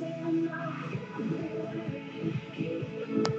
Thank you.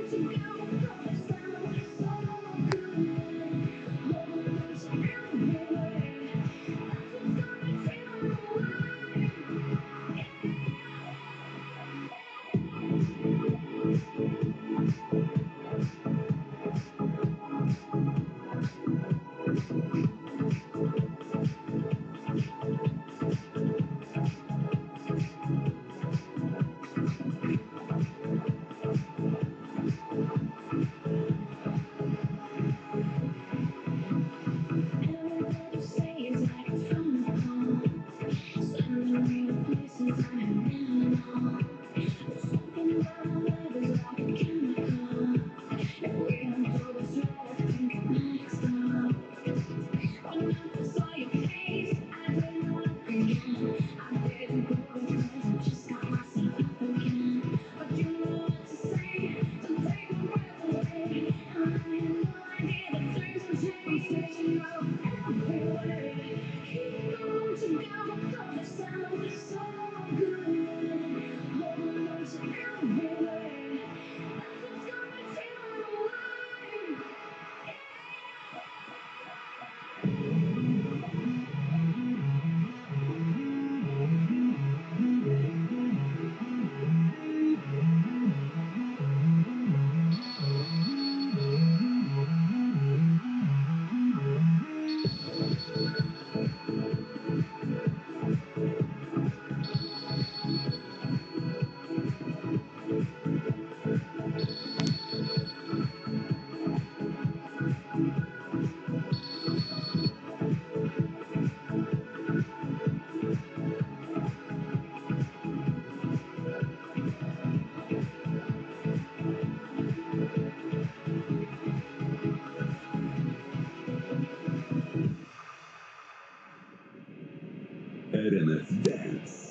RMF Dance.